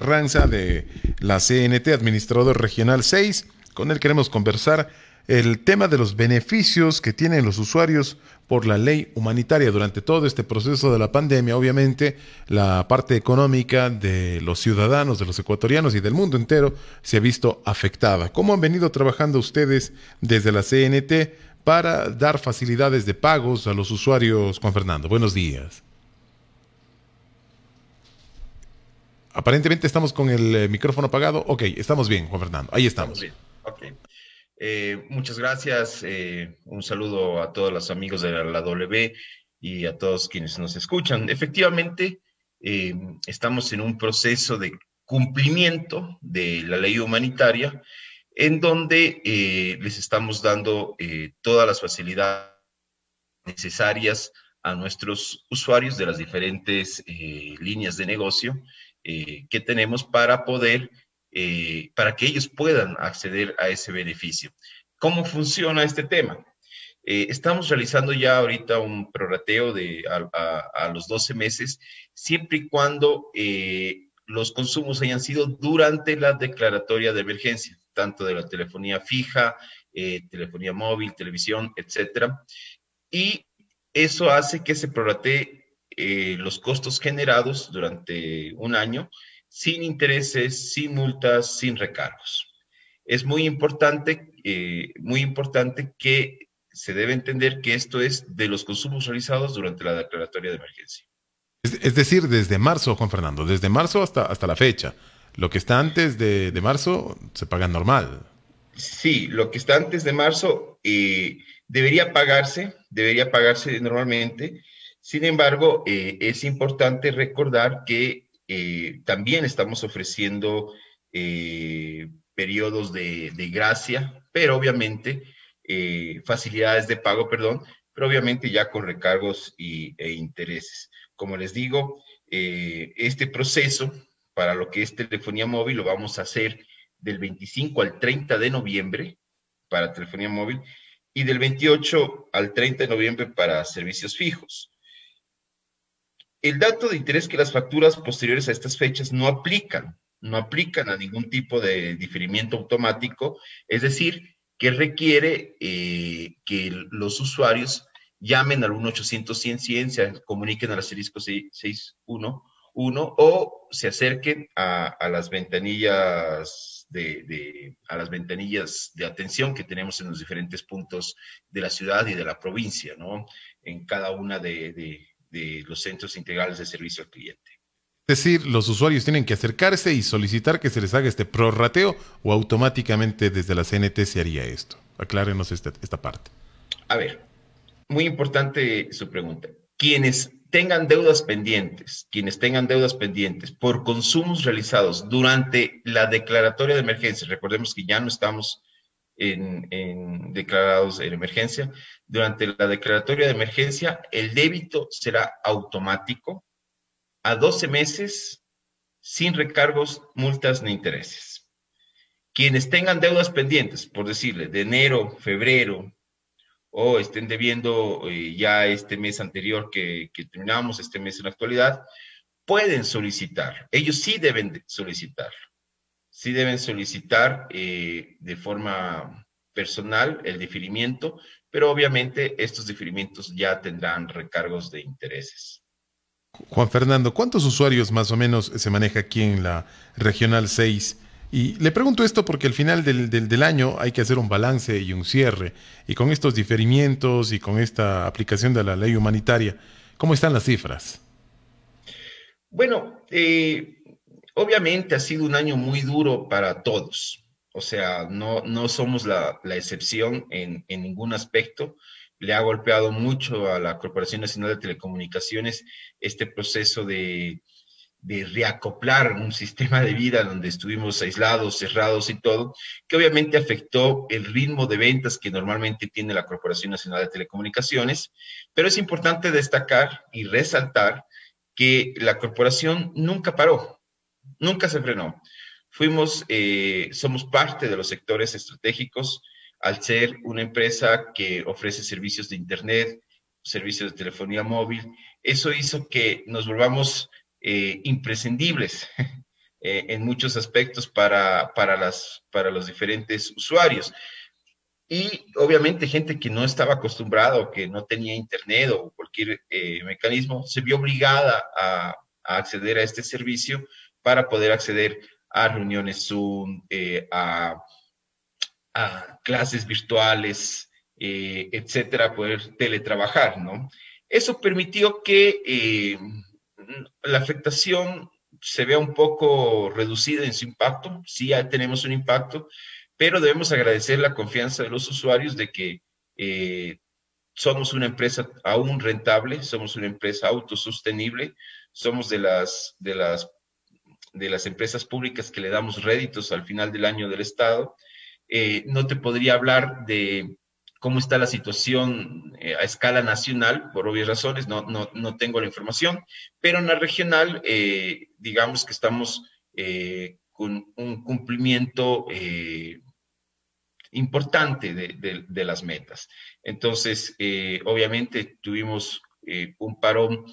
Ranza de la CNT, administrador regional 6. Con él queremos conversar el tema de los beneficios que tienen los usuarios por la ley humanitaria durante todo este proceso de la pandemia. Obviamente, la parte económica de los ciudadanos, de los ecuatorianos y del mundo entero se ha visto afectada. ¿Cómo han venido trabajando ustedes desde la CNT para dar facilidades de pagos a los usuarios, Juan Fernando? Buenos días. Aparentemente estamos con el eh, micrófono apagado. Ok, estamos bien, Juan Fernando. Ahí estamos. Eh, muchas gracias. Eh, un saludo a todos los amigos de la, W y a todos quienes nos escuchan. Efectivamente, estamos en un proceso de cumplimiento de la ley humanitaria en donde les estamos dando todas las facilidades necesarias a nuestros usuarios de las diferentes líneas de negocio eh, que tenemos para poder, eh, para que ellos puedan acceder a ese beneficio. ¿Cómo funciona este tema? Eh, estamos realizando ya ahorita un prorrateo de a, los 12 meses, siempre y cuando los consumos hayan sido durante la declaratoria de emergencia, tanto de la telefonía fija, telefonía móvil, televisión, etcétera. Y eso hace que se prorratee eh, los costos generados durante un año sin intereses, sin multas, sin recargos. Es muy importante, eh, muy importante que se debe entender que esto es de los consumos realizados durante la declaratoria de emergencia. Es, decir, desde marzo, Juan Fernando, desde marzo hasta, hasta la fecha. Lo que está antes de, marzo se paga normal. Sí, lo que está antes de marzo eh, debería pagarse, debería pagarse normalmente. Sin embargo, eh, es importante recordar que eh, también estamos ofreciendo eh, periodos de, gracia, pero obviamente facilidades de pago, perdón, pero obviamente ya con recargos y, e intereses. Como les digo, este proceso para lo que es telefonía móvil lo vamos a hacer del 25 al 30 de noviembre para telefonía móvil y del 28 al 30 de noviembre para servicios fijos. El dato de interés que las facturas posteriores a estas fechas no aplican, no aplican a ningún tipo de diferimiento automático, es decir, que requiere eh, que los usuarios llamen al 1-800-100-100, se comuniquen a la Serisco 611 o se acerquen a, las ventanillas de, a las ventanillas de atención que tenemos en los diferentes puntos de la ciudad y de la provincia, ¿no? En cada una de los centros integrales de servicio al cliente. Es decir, los usuarios tienen que acercarse y solicitar que se les haga este prorrateo o automáticamente desde la CNT se haría esto. Aclárenos esta, esta parte. A ver, muy importante su pregunta. Quienes tengan deudas pendientes, quienes tengan deudas pendientes por consumos realizados durante la declaratoria de emergencia, recordemos que ya no estamos en, declarados en emergencia. Durante la declaratoria de emergencia, el débito será automático a 12 meses sin recargos, multas ni intereses. Quienes tengan deudas pendientes, por decirle, de enero, febrero, o estén debiendo eh, ya este mes anterior que, que terminamos, este mes en la actualidad, pueden solicitar. Ellos sí deben solicitarlo sí deben solicitar eh, de forma personal el diferimiento, pero obviamente estos diferimientos ya tendrán recargos de intereses. Juan Fernando, ¿cuántos usuarios más o menos se maneja aquí en la Regional 6? Y le pregunto esto porque al final del, del, año hay que hacer un balance y un cierre. Y con estos diferimientos y con esta aplicación de la ley humanitaria, ¿cómo están las cifras? Bueno, eh, Obviamente ha sido un año muy duro para todos, o sea, no, no somos la, excepción en, ningún aspecto. Le ha golpeado mucho a la Corporación Nacional de Telecomunicaciones este proceso de, de reacoplar un sistema de vida donde estuvimos aislados, cerrados y todo, que obviamente afectó el ritmo de ventas que normalmente tiene la Corporación Nacional de Telecomunicaciones, pero es importante destacar y resaltar que la corporación nunca paró, nunca se frenó. Fuimos, eh, somos parte de los sectores estratégicos al ser una empresa que ofrece servicios de Internet, servicios de telefonía móvil. Eso hizo que nos volvamos eh, imprescindibles en muchos aspectos para, para, las, para los diferentes usuarios. Y obviamente gente que no estaba acostumbrada o que no tenía internet o cualquier mecanismo se vio obligada a, acceder a este servicio para poder acceder a reuniones Zoom, a a clases virtuales, eh, etcétera, poder teletrabajar, ¿no? Eso permitió que eh, la afectación se vea un poco reducida en su impacto, sí ya tenemos un impacto, pero debemos agradecer la confianza de los usuarios de que eh, somos una empresa aún rentable, somos una empresa autosostenible, somos de las, de las, de las empresas públicas que le damos réditos al final del año del Estado eh, no te podría hablar de cómo está la situación eh, a escala nacional, por obvias razones, no, no, tengo la información, pero en la regional, eh, digamos que estamos con un cumplimiento importante de, las metas. Entonces, obviamente tuvimos un parón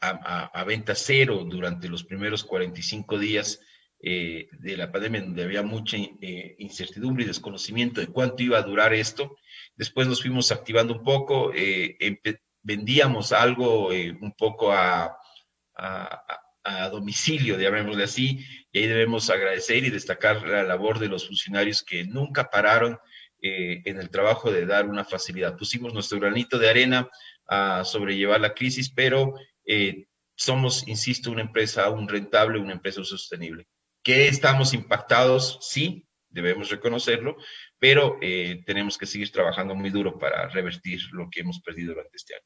a, a, venta cero durante los primeros 45 días eh, de la pandemia, donde había mucha eh, incertidumbre y desconocimiento de cuánto iba a durar esto. Después nos fuimos activando un poco, eh, vendíamos algo un poco a, a, domicilio, llamémosle así, y ahí debemos agradecer y destacar la labor de los funcionarios que nunca pararon en el trabajo de dar una facilidad. Pusimos nuestro granito de arena a sobrellevar la crisis, pero somos, insisto, una empresa aún rentable, una empresa sostenible que estamos impactados, sí, debemos reconocerlo, pero eh, tenemos que seguir trabajando muy duro para revertir lo que hemos perdido durante este año.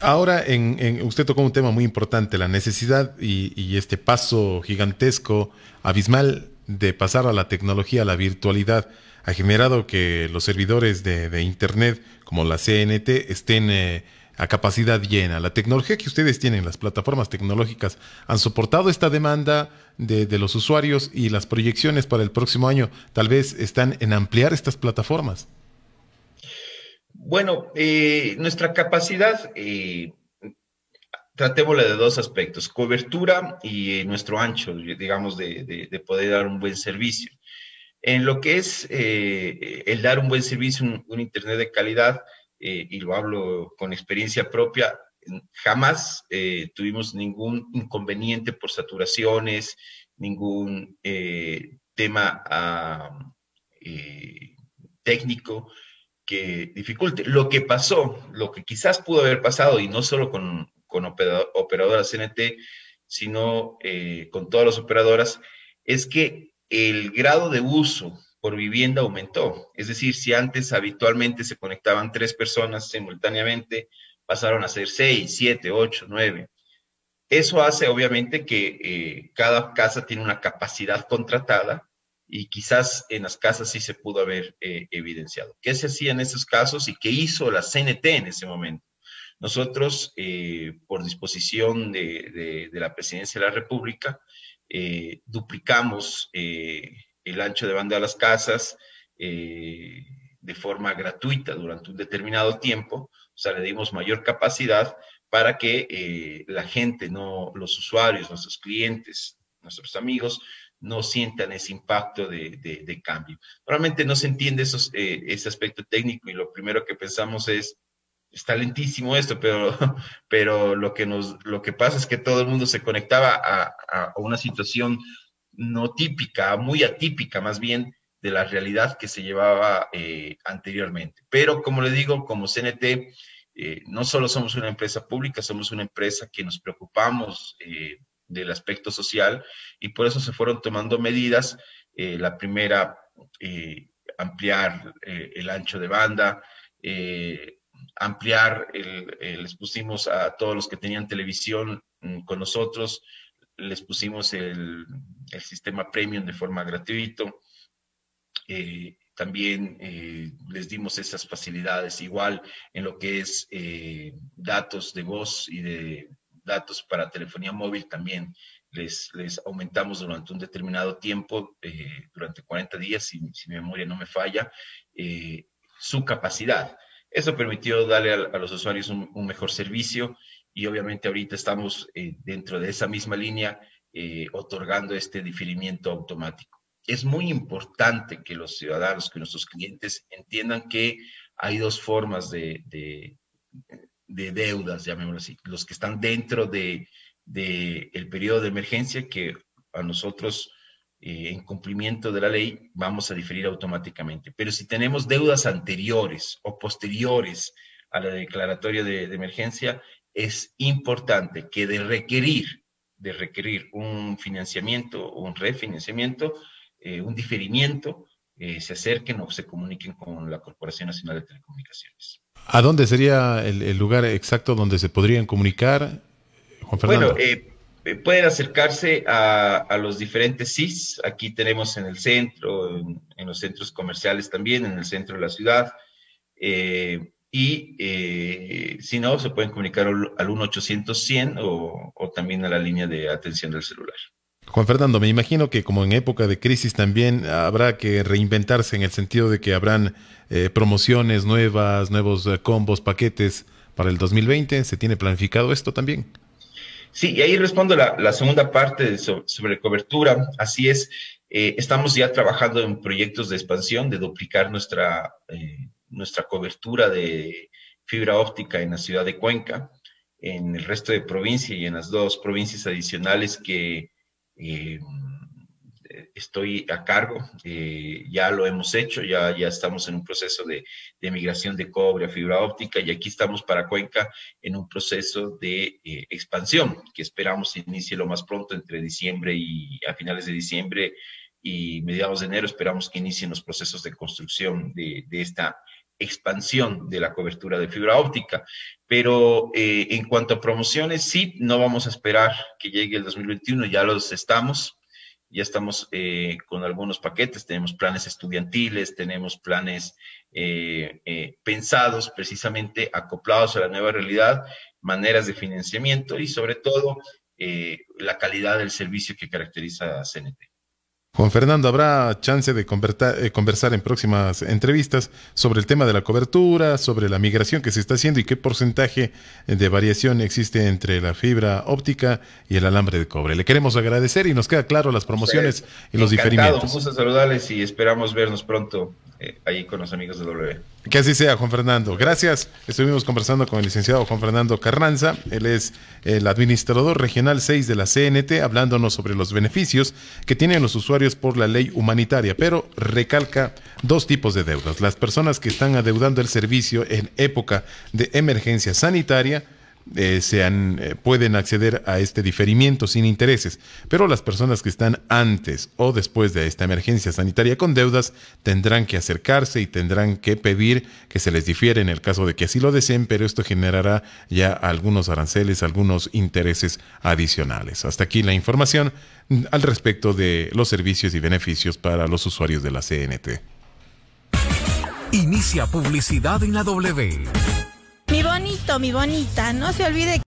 Ahora, en, usted tocó un tema muy importante, la necesidad y, este paso gigantesco, abismal de pasar a la tecnología, a la virtualidad, ha generado que los servidores de, Internet, como la CNT, estén eh, a capacidad llena. La tecnología que ustedes tienen, las plataformas tecnológicas, han soportado esta demanda de, los usuarios y las proyecciones para el próximo año tal vez están en ampliar estas plataformas. Bueno, eh, nuestra capacidad, eh, tratémosla de dos aspectos, cobertura y nuestro ancho, digamos, de, poder dar un buen servicio. En lo que es eh, el dar un buen servicio, un Internet de calidad, eh, y lo hablo con experiencia propia, jamás eh, tuvimos ningún inconveniente por saturaciones, ningún tema técnico que dificulte. Lo que pasó, lo que quizás pudo haber pasado, y no solo con, con operadoras CNT, sino con todas las operadoras, es que el grado de uso por vivienda aumentó. Es decir, si antes habitualmente se conectaban tres personas simultáneamente, pasaron a ser seis, siete, ocho, nueve. Eso hace obviamente que eh, cada casa tiene una capacidad contratada y quizás en las casas sí se pudo haber eh, evidenciado. ¿Qué se hacía en esos casos y qué hizo la CNT en ese momento? Nosotros, eh, por disposición de, la Presidencia de la República, duplicamos el ancho de banda de las casas eh, de forma gratuita durante un determinado tiempo, o sea, le dimos mayor capacidad para que eh, la gente, no, los usuarios, nuestros clientes, nuestros amigos, no sientan ese impacto de, cambio. Normalmente no se entiende esos, eh, ese aspecto técnico y lo primero que pensamos es, está lentísimo esto, pero, pero lo, que nos, lo que pasa es que todo el mundo se conectaba a, a una situación no típica, muy atípica más bien de la realidad que se llevaba eh, anteriormente. Pero como le digo, como CNT, eh, no solo somos una empresa pública, somos una empresa que nos preocupamos eh, del aspecto social y por eso se fueron tomando medidas. la primera, ampliar el ancho de banda, ampliar, les pusimos a todos los que tenían televisión mm, con nosotros, les pusimos el, sistema premium de forma gratuito. Eh, también eh, les dimos esas facilidades igual en lo que es eh, datos de voz y de datos para telefonía móvil también les, les aumentamos durante un determinado tiempo, durante 40 días, si, mi memoria no me falla, su capacidad. Eso permitió darle a, los usuarios un, mejor servicio y obviamente ahorita estamos dentro de esa misma línea otorgando este diferimiento automático. Es muy importante que los ciudadanos, que nuestros clientes entiendan que hay dos formas de, de deudas, llamémoslo así, los que están dentro de, el periodo de emergencia que a nosotros eh, en cumplimiento de la ley vamos a diferir automáticamente. Pero si tenemos deudas anteriores o posteriores a la declaratoria de, emergencia, es importante que de requerir, de requerir un financiamiento, un refinanciamiento, eh, un diferimiento, eh, se acerquen o se comuniquen con la Corporación Nacional de Telecomunicaciones. ¿A dónde sería el, lugar exacto donde se podrían comunicar, Juan Fernando? Bueno, pueden acercarse a, los diferentes CIS. Aquí tenemos en el centro, en, los centros comerciales también, en el centro de la ciudad. y si no, se pueden comunicar al, 1-800-100 o, o también a la línea de atención del celular. Juan Fernando, me imagino que como en época de crisis también habrá que reinventarse en el sentido de que habrán eh, promociones nuevas, nuevos eh, combos, paquetes para el 2020. ¿Se tiene planificado esto también? Sí, y ahí respondo la, segunda parte sobre, cobertura. Así es, eh, estamos ya trabajando en proyectos de expansión, de duplicar nuestra, nuestra cobertura de fibra óptica en la ciudad de Cuenca, en el resto de provincia y en las dos provincias adicionales que eh, estoy a cargo, eh, ya lo hemos hecho, ya, ya estamos en un proceso de, migración de cobre a fibra óptica y aquí estamos para Cuenca en un proceso de eh, expansión que esperamos inicie lo más pronto entre diciembre y a finales de diciembre y mediados de enero esperamos que inicien los procesos de construcción de, esta expansión de la cobertura de fibra óptica. Pero eh, en cuanto a promociones, sí, no vamos a esperar que llegue el 2021, ya los estamos, ya estamos eh, con algunos paquetes, tenemos planes estudiantiles, tenemos planes eh, pensados precisamente acoplados a la nueva realidad, maneras de financiamiento y sobre todo la calidad del servicio que caracteriza a CNT. Juan Fernando, habrá chance de eh, conversar en próximas entrevistas sobre el tema de la cobertura, sobre la migración que se está haciendo y qué porcentaje de variación existe entre la fibra óptica y el alambre de cobre. Le queremos agradecer y nos queda claro las promociones y los diferimientos. Un gusto saludarles y esperamos vernos pronto eh, ahí con los amigos de W. Que así sea, Juan Fernando. Gracias. Estuvimos conversando con el licenciado Juan Fernando Carranza. Él es el administrador regional 6 de la CNT, hablándonos sobre los beneficios que tienen los usuarios por la ley humanitaria, pero recalca dos tipos de deudas. Las personas que están adeudando el servicio en época de emergencia sanitaria, eh, sean, eh, pueden acceder a este diferimiento sin intereses, pero las personas que están antes o después de esta emergencia sanitaria con deudas tendrán que acercarse y tendrán que pedir que se les difiere en el caso de que así lo deseen, pero esto generará ya algunos aranceles, algunos intereses adicionales. Hasta aquí la información al respecto de los servicios y beneficios para los usuarios de la CNT. Inicia publicidad en la W. Mi bonita, no se olvide